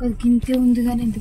అది గింతే ఉంది కానీ ఎంత